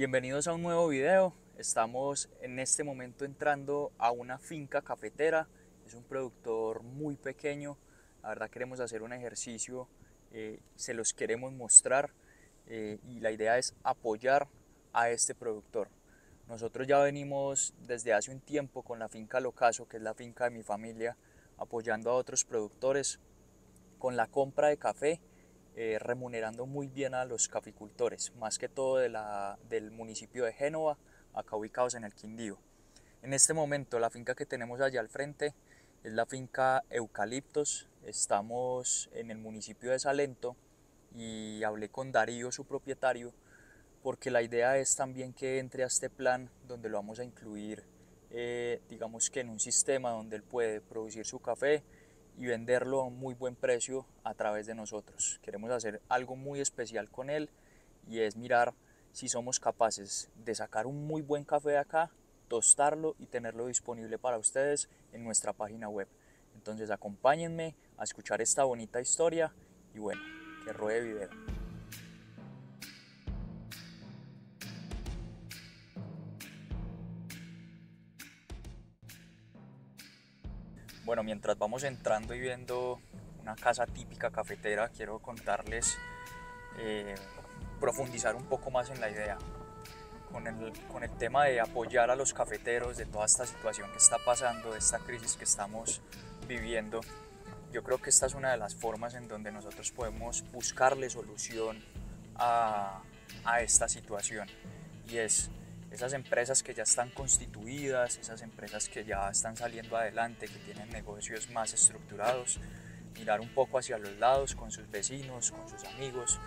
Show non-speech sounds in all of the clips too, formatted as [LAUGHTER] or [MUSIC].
Bienvenidos a un nuevo video. Estamos en este momento entrando a una finca cafetera. Es un productor muy pequeño. La verdad queremos hacer un ejercicio, eh, se los queremos mostrar eh, y la idea es apoyar a este productor. Nosotros ya venimos desde hace un tiempo con la finca Locaso, que es la finca de mi familia, apoyando a otros productores con la compra de café eh, remunerando muy bien a los caficultores, más que todo de la, del municipio de Génova, acá ubicados en el Quindío. En este momento la finca que tenemos allá al frente es la finca Eucaliptos, estamos en el municipio de Salento y hablé con Darío, su propietario, porque la idea es también que entre a este plan donde lo vamos a incluir, eh, digamos que en un sistema donde él puede producir su café, y venderlo a un muy buen precio a través de nosotros. Queremos hacer algo muy especial con él y es mirar si somos capaces de sacar un muy buen café de acá, tostarlo y tenerlo disponible para ustedes en nuestra página web. Entonces acompáñenme a escuchar esta bonita historia y bueno, que ruede video. Bueno, mientras vamos entrando y viendo una casa típica cafetera, quiero contarles, eh, profundizar un poco más en la idea. Con el, con el tema de apoyar a los cafeteros, de toda esta situación que está pasando, de esta crisis que estamos viviendo, yo creo que esta es una de las formas en donde nosotros podemos buscarle solución a, a esta situación. Y es esas empresas que ya están constituidas, esas empresas que ya están saliendo adelante, que tienen negocios más estructurados, mirar un poco hacia los lados con sus vecinos, con sus amigos,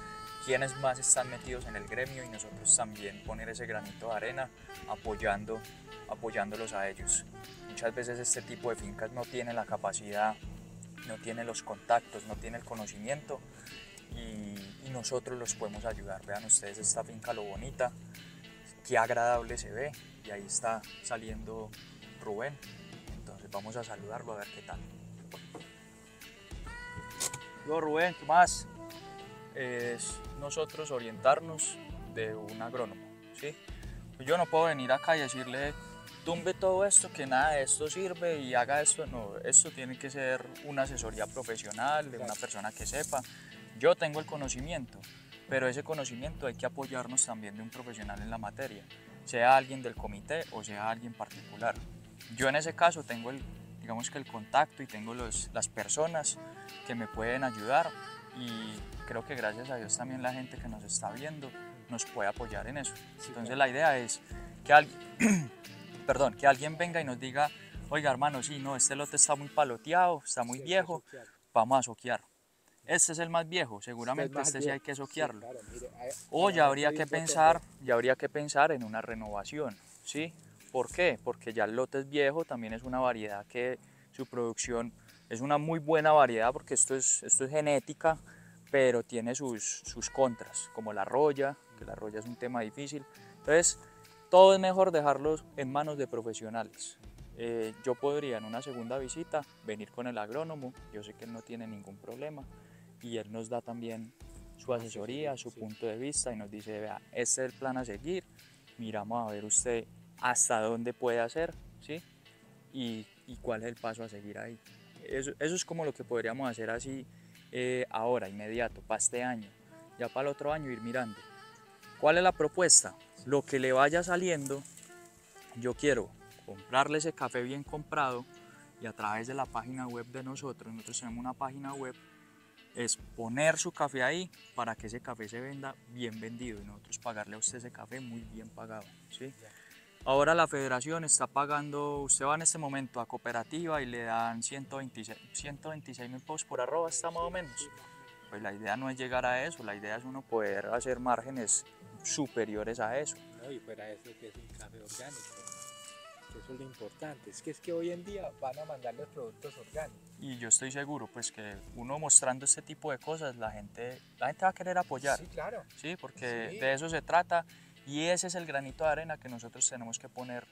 quienes más están metidos en el gremio y nosotros también poner ese granito de arena apoyando, apoyándolos a ellos. Muchas veces este tipo de fincas no tienen la capacidad, no tienen los contactos, no tienen el conocimiento y, y nosotros los podemos ayudar. Vean ustedes esta finca lo bonita, qué agradable se ve. Y ahí está saliendo Rubén. Entonces vamos a saludarlo a ver qué tal. Yo Rubén, ¿qué más? Es nosotros orientarnos de un agrónomo, ¿sí? Yo no puedo venir acá y decirle, tumbe todo esto, que nada de esto sirve y haga esto. No, esto tiene que ser una asesoría profesional de una persona que sepa. Yo tengo el conocimiento, pero ese conocimiento hay que apoyarnos también de un profesional en la materia, sea alguien del comité o sea alguien particular. Yo en ese caso tengo el, digamos que el contacto y tengo los, las personas que me pueden ayudar y creo que gracias a Dios también la gente que nos está viendo nos puede apoyar en eso. Entonces la idea es que alguien, [COUGHS] perdón, que alguien venga y nos diga, oiga hermano, sí, no, este lote está muy paloteado, está muy viejo, vamos a soquear este es el más viejo, seguramente este, sí hay que soquearlo. o ya habría que pensar, ya habría que pensar en una renovación, ¿sí? ¿Por qué? Porque ya el lote es viejo, también es una variedad que su producción es una muy buena variedad porque esto es, esto es genética, pero tiene sus, sus contras, como la roya, que la roya es un tema difícil. Entonces, todo es mejor dejarlo en manos de profesionales. Eh, yo podría en una segunda visita venir con el agrónomo, yo sé que él no tiene ningún problema, y él nos da también su asesoría, su punto de vista y nos dice, vea, este es el plan a seguir, miramos a ver usted hasta dónde puede hacer, ¿sí? Y, y cuál es el paso a seguir ahí. Eso, eso, es como lo que podríamos hacer así eh, ahora, inmediato, para este año. Ya para el otro año ir mirando. ¿Cuál es la propuesta? Lo que le vaya saliendo, yo quiero comprarle ese café bien comprado y a través de la página web de nosotros, nosotros tenemos una página web es poner su café ahí para que ese café se venda bien vendido y nosotros pagarle a usted ese café muy bien pagado. ¿sí? Ahora la federación está pagando, usted va en este momento a cooperativa y le dan 126 mil pesos por arroba, está más o menos. Pues la idea no es llegar a eso, la idea es uno poder hacer márgenes superiores a eso. Y fuera eso que es un café orgánico eso es lo importante. Es que es que hoy en día van a mandar los productos orgánicos. Y yo estoy seguro, pues que uno mostrando este tipo de cosas, la gente, la gente va a querer apoyar. Sí, claro. Sí, porque de eso se trata y ese es el granito de arena que nosotros tenemos que poner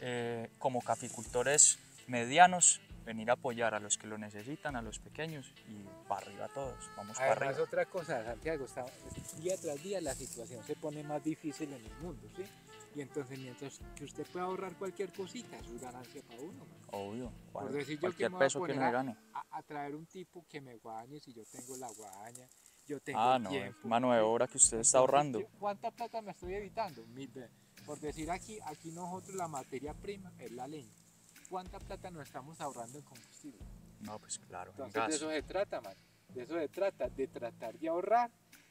eh, como caficultores medianos venir a apoyar a los que lo necesitan, a los pequeños y para arriba todos, vamos para Además, arriba. otra cosa, Santiago, está, día tras día la situación se pone más difícil en el mundo, ¿sí? Y entonces, mientras que usted pueda ahorrar cualquier cosita, eso es ganancia para uno, man. Obvio, Por cual- decir yo que cualquier me voy a poner gane. A, a traer un tipo que me guañe si yo tengo la guaña, yo tengo Ah, el no, tiempo. mano de obra que usted está Entonces, ahorrando. yo- ¿Cuánta plata me estoy evitando? Mil Por decir aquí, aquí nosotros la materia prima es la leña. ¿Cuánta plata nos estamos ahorrando en combustible? No, pues claro, en Entonces de eso se trata, man. De eso se trata, de tratar de ahorrar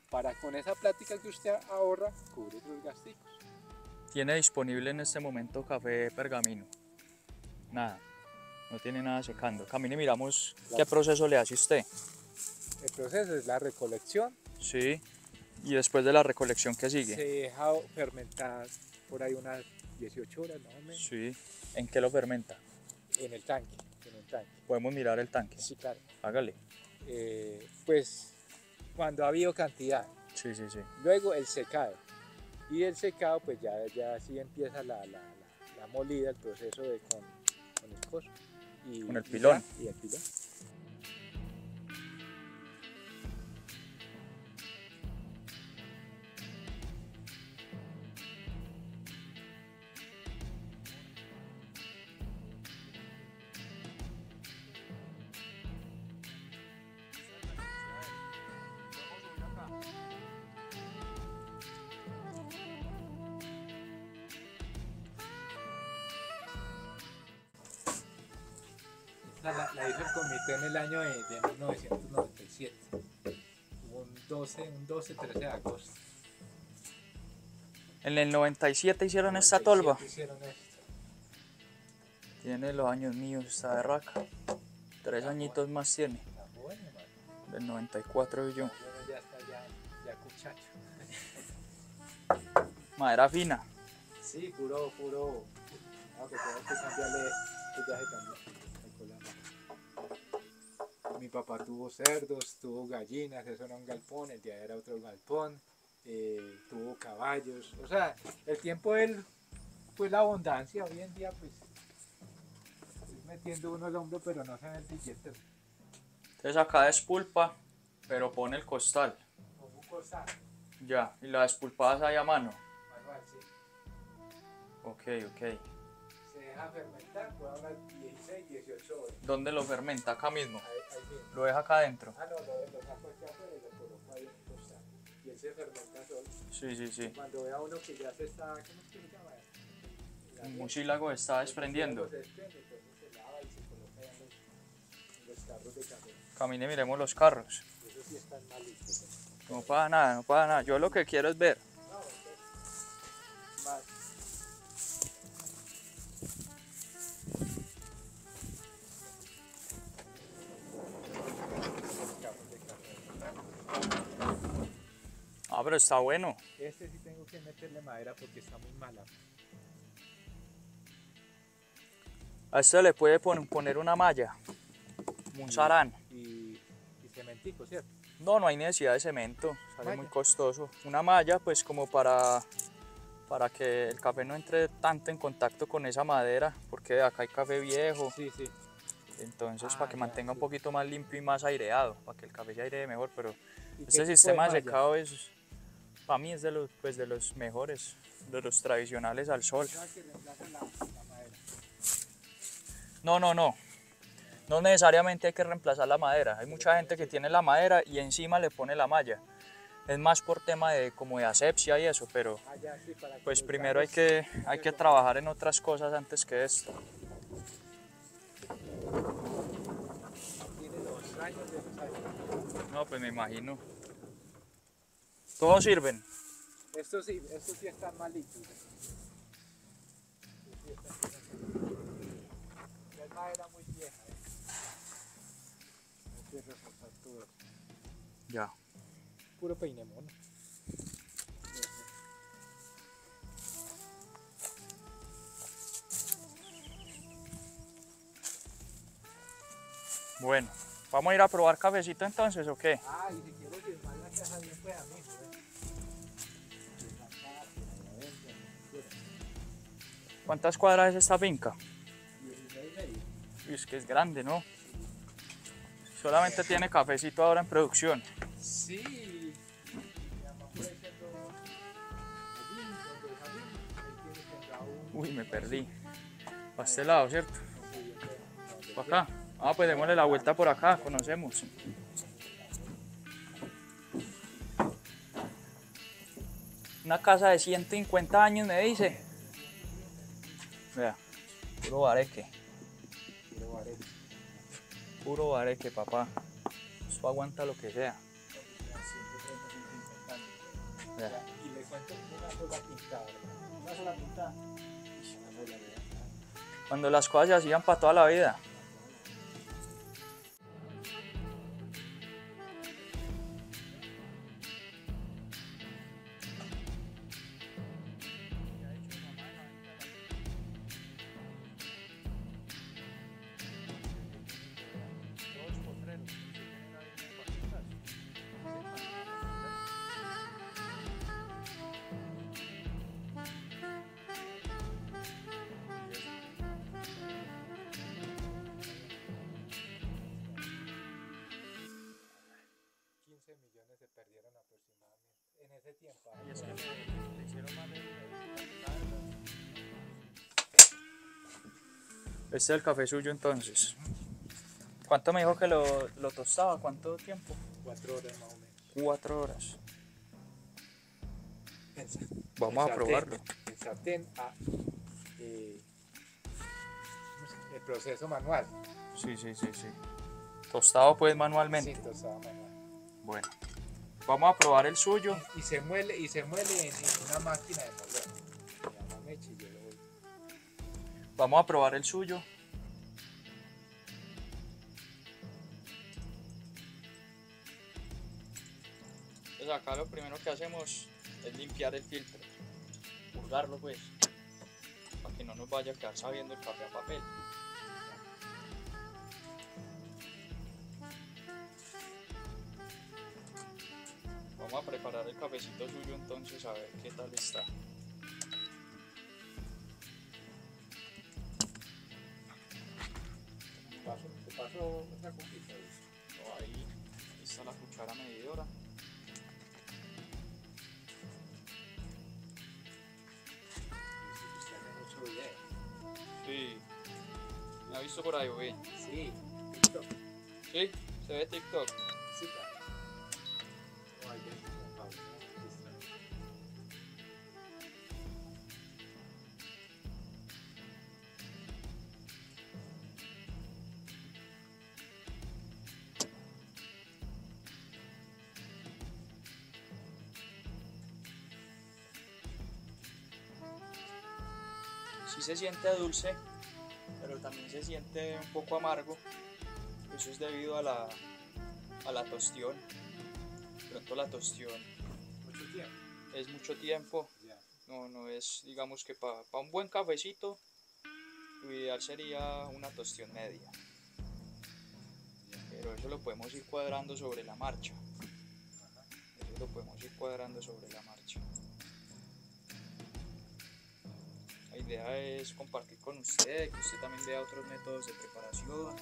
para con esa plática que usted ahorra, cubre sus gastos. Tiene disponible en este momento café pergamino. Nada, no tiene nada secando. Camine miramos qué Claro. proceso le hace usted. El proceso es la recolección, Sí, y después de la recolección se sigue. deja fermentar por ahí unas 18 horas más o menos Sí, ¿en qué lo fermenta? en el tanque, en el tanque. Podemos mirar el tanque. Sí, claro. Hágale. Eh, pues cuando ha habido cantidad, Sí, sí, sí. luego el secado. Y el secado, pues ya, ya sí empieza la, la, la- la molida, el proceso de con, con el coso. Y, Con el y pilón. ya, y el pilón. Esta la, la hizo el comité en el año de, de 1997. Un 12, un 12, 13 de agosto. En el 97 hicieron esta 97 tolva. Hicieron esto. Tiene los años míos, está de raca. Tres añitos más tiene. Bueno, man. Del 94 y yo. Ya está ya, ya cuchacho. [LAUGHS] Madera fina. Sí, puro, puro. Ah, que tengo que cambiarle el viaje también. Mi papá tuvo cerdos, tuvo gallinas, eso era un galpón, el día era otro galpón, eh, tuvo caballos. O sea, el tiempo de él, pues la abundancia, hoy en día, pues, es metiendo uno el hombro, pero no se ve el billete. Entonces acá despulpa, pero pone el costal. Como un costal, Ya, y la despulpada es ahí a mano. manual, sí. Ok, ok. Se deja fermentar, puede hablar 16, 18 horas. ¿Dónde lo fermenta? Acá mismo. Ahí, ahí mismo. Lo deja acá adentro. Ah, no, lo, lo saco aquí afuera y lo coloco ahí en. Y él se fermenta solo. Sí, sí, sí. Cuando vea uno que ya se está, ¿cómo es que se llama? La Un mucílago está desprendiendo. mucílago se desprende, entonces se lava y se coloca en los, en los carros de café. Camine, miremos los carros. Eso sí están malitos. No pasa nada, no pasa nada. Yo lo que quiero es ver. Pero está bueno. Este sí tengo que meterle madera porque está muy mala. A este le puede pon- poner una malla. Un sarán. Y, y cementico, ¿cierto? No, no hay necesidad de cemento. Sale muy costoso. Una malla, pues como para, para que el café no entre tanto en contacto con esa madera. Porque acá hay café viejo. Sí, sí. Entonces, Ah, para que ya, mantenga un poquito más limpio y más aireado. Para que el café se airee mejor. Pero ¿Y qué este sistema de secado es, para mí es de los, pues, de los mejores. De los tradicionales al sol. No, no, no. No necesariamente hay que reemplazar la madera. Hay mucha gente que tiene la madera y encima le pone la malla. Es más por tema de como de asepsia y eso, pero pues primero hay que, hay que trabajar en otras cosas antes que esto. No, pues me imagino. Todos sirven. Estos sí, estos sí están malitos. Es madera muy vieja. Hay que reforzar todo. Ya. Puro peinemón. Bueno, vamos a ir a probar cafecito entonces o qué? Ah, y si ¿Cuántas cuadras es esta finca? 16 y medio. Uy, es que es grande, ¿no? Solamente tiene cafecito ahora en producción. Sí. Uy, me perdí. Para este lado, ¿cierto? Para acá. Ah, pues démosle la vuelta por acá, conocemos. Una casa de 150 años, me dice. Vea, puro bareque, Quiero bares. puro bareque, papá. Eso aguanta lo que sea. Vea. Y le cuento una sola pintada. Una sola pintada. Cuando las cosas se hacían para toda la vida. Este es el café suyo entonces. ¿Cuánto me dijo que lo, lo tostaba? ¿Cuánto tiempo? Cuatro horas más o menos. Cuatro horas. Pensa. Vamos a sartén, probarlo. El sartén, ah, eh, el proceso manual. Sí, sí, sí, sí. Tostado pues manualmente. Sí, tostado manual. Bueno. Vamos a probar el suyo. Y se muele, y se muele en, en una máquina de moler. Vamos a probar el suyo. Pues acá lo primero que hacemos es limpiar el filtro. Purgarlo pues. Para que no nos vaya a quedar sabiendo el café a papel. Vamos a preparar el cafecito suyo entonces a ver qué tal está. Otra copita. No, ahí, ahí está la cuchara medidora. Sí. ¿Me ha visto por ahí, güey? Sí, TikTok. Sí, se ve TikTok. Sí se siente dulce, pero también se siente un poco amargo. Eso es debido a la, a la tostión. Pronto la tostión Mucho tiempo. es mucho tiempo. No, no es, digamos que para un buen cafecito, lo ideal sería una tostión media. Pero eso lo podemos ir cuadrando sobre la marcha. Eso lo podemos ir cuadrando sobre la marcha. Idea es compartir con usted, que usted también vea otros métodos de preparación.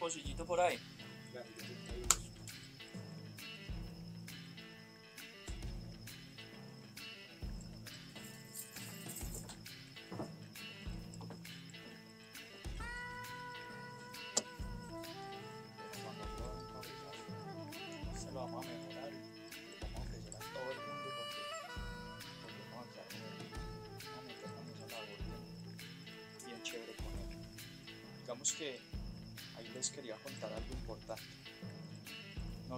Pocillito por ahí?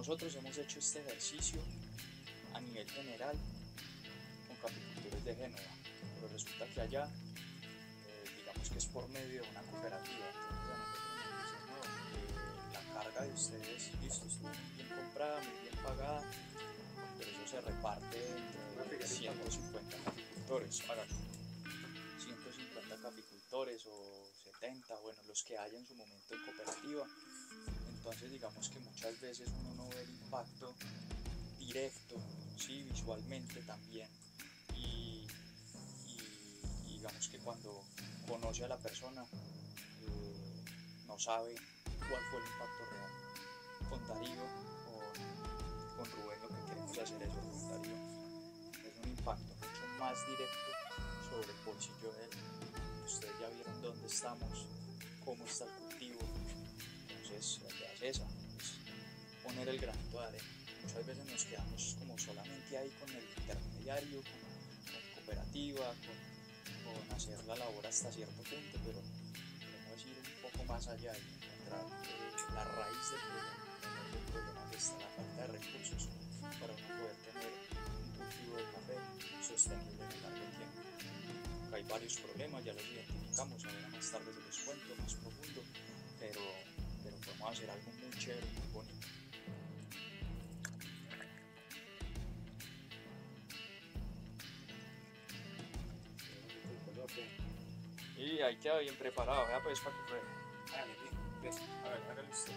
Nosotros hemos hecho este ejercicio a nivel general con capicultores de Génova, pero resulta que allá, eh, digamos que es por medio de una cooperativa, eh, la carga de ustedes, listo, estuvo muy bien comprada, muy bien pagada, pero eso se reparte entre 150 capicultores, hágalo. 150 capicultores o 70, bueno, los que haya en su momento en cooperativa. Entonces digamos que muchas veces uno no ve el impacto directo, sí, visualmente también. Y, digamos que cuando conoce a la persona eh, no sabe cuál fue el impacto real. Con Darío, con, con Rubén lo que queremos hacer es con Darío es un impacto mucho más directo sobre el bolsillo de él. Ustedes ya vieron dónde estamos, cómo está el. Entonces, la idea es esa, es poner el granito de arena. Muchas veces nos quedamos como solamente ahí con el intermediario, con, con cooperativa, con, con hacer la labor hasta cierto punto, pero queremos ir un poco más allá y encontrar eh, la raíz del problema. El problema que está la falta de recursos para uno poder tener un cultivo de café sostenible en el largo tiempo. Hay varios problemas, ya los identificamos, ahora más tarde se los cuento más profundo, pero, pero podemos hacer algo muy chévere, muy bonito. Y ahí queda bien preparado, vea pues para que pruebe. Hágale, ves. A ver, hágale usted.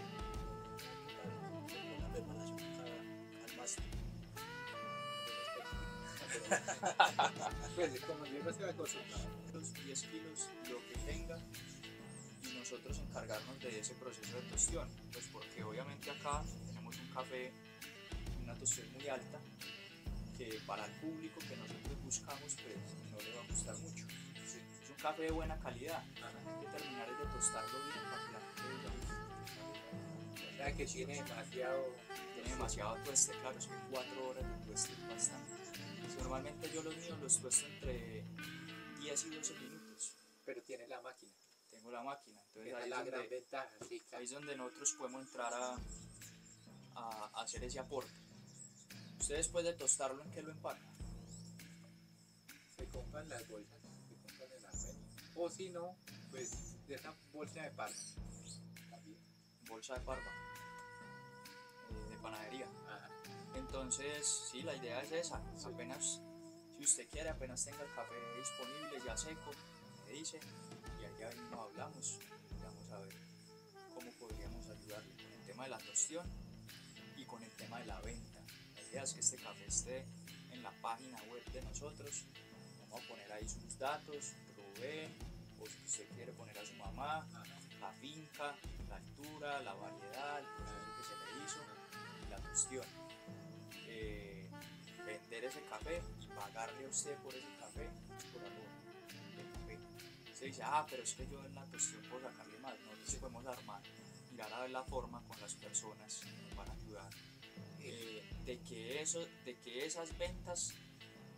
Una preparación cada- al máximo. [LAUGHS] Pues como yo no estoy acostumbrado. los 10 kilos, lo que tenga, y nosotros encargarnos de ese proceso de tostión. Pues porque obviamente acá tenemos un café, una tostión muy alta, que para el público que nosotros buscamos, pues no le va a gustar mucho. Es un café de buena calidad, hay que terminar es de tostarlo bien para que la gente diga, O sea que tiene demasiado. tiene demasiado tueste, claro, que 4 horas de tueste es bastante. Pues, normalmente yo los míos los tuesto entre 10 y 12 minutos. Pero tiene la máquina. La máquina, entonces ahí es gran donde, ventaja, sí, ahí es donde nosotros podemos entrar a, a- hacer ese aporte. Usted después de tostarlo, ¿en qué lo empaca? Se compran las bolsas, se compran en. O si no, pues de esa bolsa de. También. Bolsa de parva, eh, de panadería. Ajá. Entonces, sí, la idea es esa. Apenas, si usted quiere, apenas tenga el café disponible, ya seco, me dice, y allá mismo hablamos. Vamos a ver cómo podríamos ayudarle con el tema de la tostión y con el tema de la venta. La idea es que este café esté en la página web de nosotros. Vamos a poner ahí sus datos, Rubén, o si usted quiere poner a su mamá, la finca, la altura, la variedad, el proceso que se le hizo y la tostión. Eh, vender ese café y pagarle a usted por ese café por algo. Dice, ah, pero es que yo en la tostión puedo sacarle más. Nosotros sí podemos armar, mirar a ver la forma con las personas que nos van a ayudar. eh, de, que eso, de que esas ventas,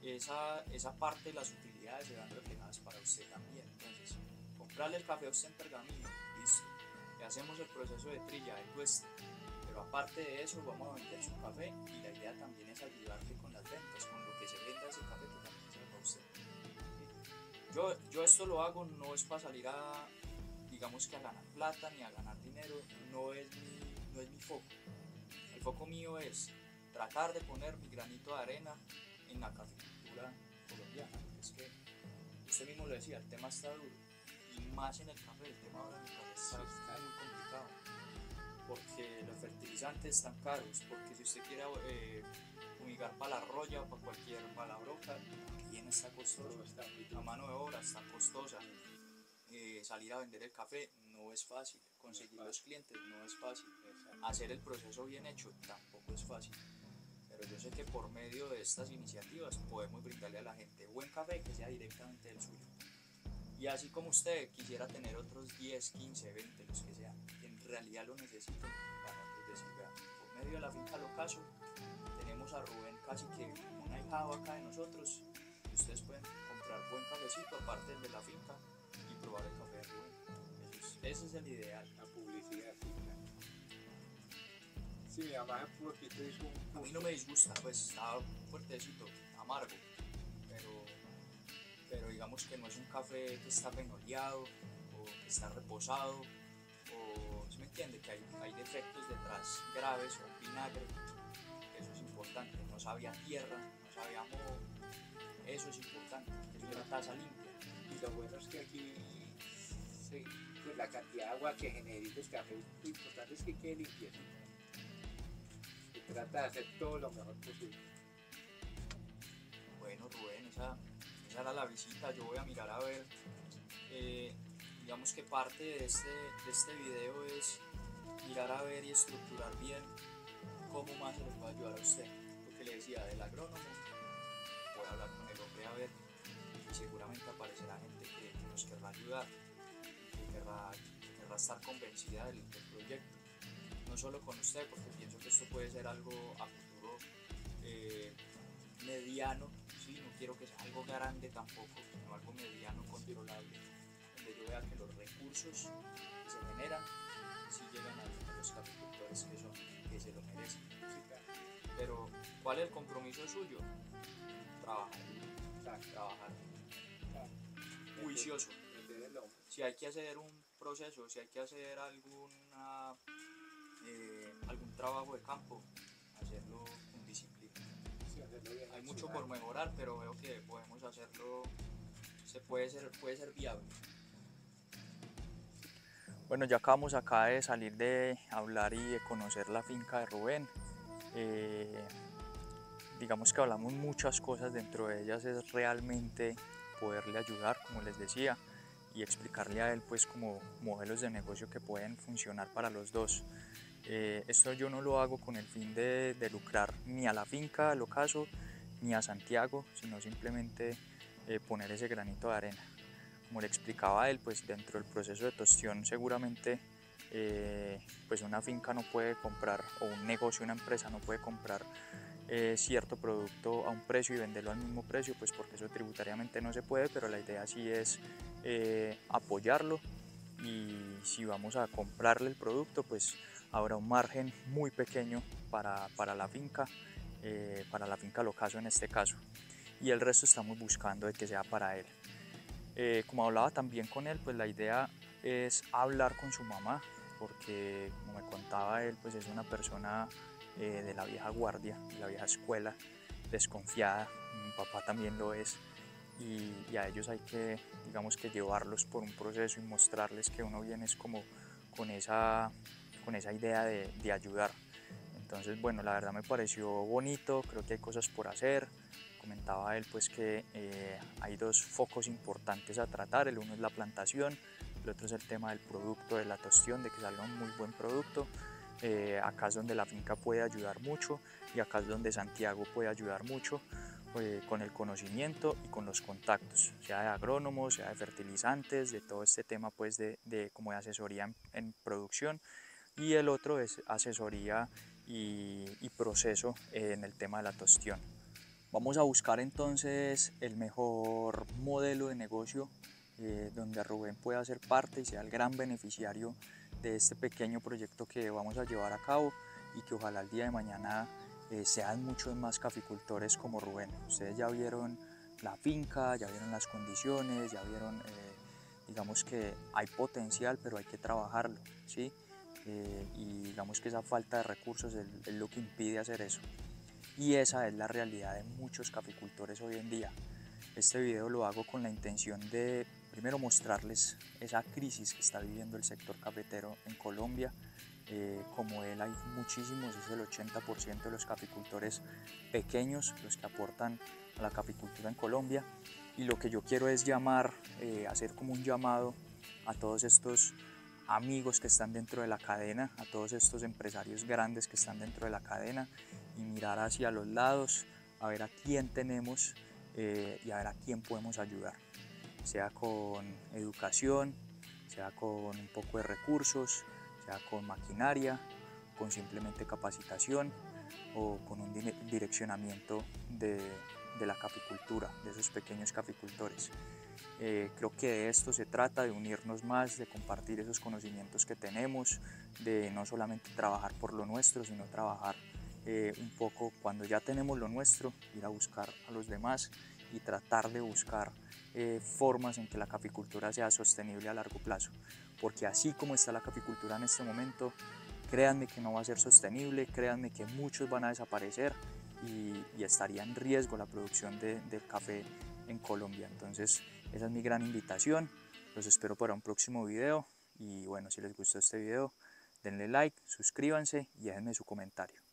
esa, esa parte de las utilidades se van reflejadas para usted también. Entonces, comprarle el café a usted en pergamino, listo. Le hacemos el proceso de trilla, de tueste. Pero aparte de eso, vamos a vender su café y la idea también es ayudarle con las ventas, con lo que se venda ese café Yo, yo esto lo hago no es para salir a, digamos que a ganar plata ni a ganar dinero, no es mi, no es mi foco. El foco mío es tratar de poner mi granito de arena en la caficultura colombiana, es que usted mismo lo decía, el tema está duro y más en el café, el tema ahora en está, está muy complicado porque los fertilizantes están caros, porque si usted quiere eh, fumigar para la roya o para cualquier, para está muy la mano de obra está costosa, Eh, salir a vender el café no es fácil, conseguir los clientes no es fácil, hacer el proceso bien hecho tampoco es fácil. Pero yo sé que por medio de estas iniciativas podemos brindarle a la gente buen café que sea directamente del suyo. Y así como usted quisiera tener otros 10, 15, 20, los que que en realidad lo necesiten para decir, vea, por medio de la finca Locaso tenemos a Rubén casi que un ahijado acá de nosotros. Ustedes pueden comprar buen cafecito aparte de la finca y probar el café de Rubén. Eso es- ese es el ideal. La publicidad, claro. Sí, mi mamá un poquito hizo un A mí no me disgusta, pues está fuertecito, amargo, pero, pero digamos que no es un café que está fenoleado o que está reposado o, ¿se me entiende? Que hay, hay defectos detrás graves o vinagre, eso es importante, no sabía tierra, no sabía moho, eso es importante, es una taza limpia. Y lo bueno es que aquí, sí, pues la cantidad de agua que genera los cafés, lo importante es que quede limpieza. Se trata de hacer todo lo mejor posible. Bueno, Rubén, esa, esa era la visita. Yo voy a mirar a ver. eh, digamos que parte de este, de este video es mirar a ver y estructurar bien cómo más se le puede ayudar a usted. Lo que le decía del agrónomo, hablar con el hombre a ver y seguramente aparecerá gente que, nos querrá ayudar, que querrá, que querrá estar convencida del, del proyecto. No solo con usted, porque pienso que esto puede ser algo a futuro eh, mediano, ¿sí? no quiero que sea algo grande tampoco, sino algo mediano, controlable, donde yo vea que los recursos que se generan sí llegan a, los capicultores que, son, que se lo merecen. Pero, ¿cuál es el compromiso suyo? Trabajar, Exacto, trabajar, claro. juicioso. Si hay que hacer un proceso, si hay que hacer alguna, eh, algún trabajo de campo, hacerlo con disciplina. Sí, hacerlo bien Hay mucho por mejorar, pero veo que podemos hacerlo, se puede ser, puede ser viable. Bueno, ya acabamos acá de salir de hablar y de conocer la finca de Rubén. Eh, digamos que hablamos muchas cosas, dentro de ellas es realmente poderle ayudar, como les decía, y explicarle a él pues como modelos de negocio que pueden funcionar para los dos. Eh, esto yo no lo hago con el fin de, lucrar ni a la finca, al ocaso, ni a Santiago, sino simplemente eh, poner ese granito de arena. Como le explicaba a él, pues dentro del proceso de tostión seguramente eh, pues una finca no puede comprar o un negocio, una empresa no puede comprar eh, cierto producto a un precio y venderlo al mismo precio, pues porque eso tributariamente no se puede, pero la idea sí es eh, apoyarlo y si vamos a comprarle el producto, pues habrá un margen muy pequeño para, para la finca, eh, para la finca Locaso en este caso, y el resto estamos buscando de que sea para él. Eh, como hablaba también con él, pues la idea es hablar con su mamá, porque como me contaba él, pues es una persona eh, de la vieja guardia, de la vieja escuela, desconfiada, mi papá también lo es, y, y a ellos hay que, digamos que llevarlos por un proceso y mostrarles que uno viene es como con esa, con esa idea de, ayudar. Entonces, bueno, la verdad me pareció bonito, creo que hay cosas por hacer. Comentaba él pues que eh, hay dos focos importantes a tratar, el uno es la plantación, el otro es el tema del producto, de la tostión, de que salga un muy buen producto. Eh, acá es donde la finca puede ayudar mucho y acá es donde Santiago puede ayudar mucho eh, con el conocimiento y con los contactos, sea de agrónomos, sea de fertilizantes, de todo este tema pues de, de como de asesoría en, producción y el otro es asesoría y, y proceso en el tema de la tostión. Vamos a buscar entonces el mejor modelo de negocio eh, donde Rubén pueda ser parte y sea el gran beneficiario de este pequeño proyecto que vamos a llevar a cabo y que ojalá el día de mañana eh, sean muchos más caficultores como Rubén. Ustedes ya vieron la finca, ya vieron las condiciones, ya vieron, eh, digamos que hay potencial, pero hay que trabajarlo, ¿sí? Eh, y digamos que esa falta de recursos es, es lo que impide hacer eso. Y esa es la realidad de muchos caficultores hoy en día. Este video lo hago con la intención de primero mostrarles esa crisis que está viviendo el sector cafetero en Colombia. Eh, como él hay muchísimos, es el 80% de los caficultores pequeños los que aportan a la caficultura en Colombia. Y lo que yo quiero es llamar, eh, hacer como un llamado a todos estos amigos que están dentro de la cadena, a todos estos empresarios grandes que están dentro de la cadena y mirar hacia los lados, a ver a quién tenemos eh, y a ver a quién podemos ayudar, sea con educación, sea con un poco de recursos, sea con maquinaria, con simplemente capacitación o con un dire- direccionamiento de, de la caficultura, de esos pequeños caficultores. Eh, creo que de esto se trata, de unirnos más, de compartir esos conocimientos que tenemos, de no solamente trabajar por lo nuestro, sino trabajar eh, un poco cuando ya tenemos lo nuestro, ir a buscar a los demás y tratar de buscar eh, formas en que la caficultura sea sostenible a largo plazo. Porque así como está la caficultura en este momento, créanme que no va a ser sostenible, créanme que muchos van a desaparecer y, estaría en riesgo la producción de, café en Colombia. Entonces, esa es mi gran invitación. Los espero para un próximo video. Y bueno, si les gustó este video, denle like, suscríbanse y déjenme su comentario.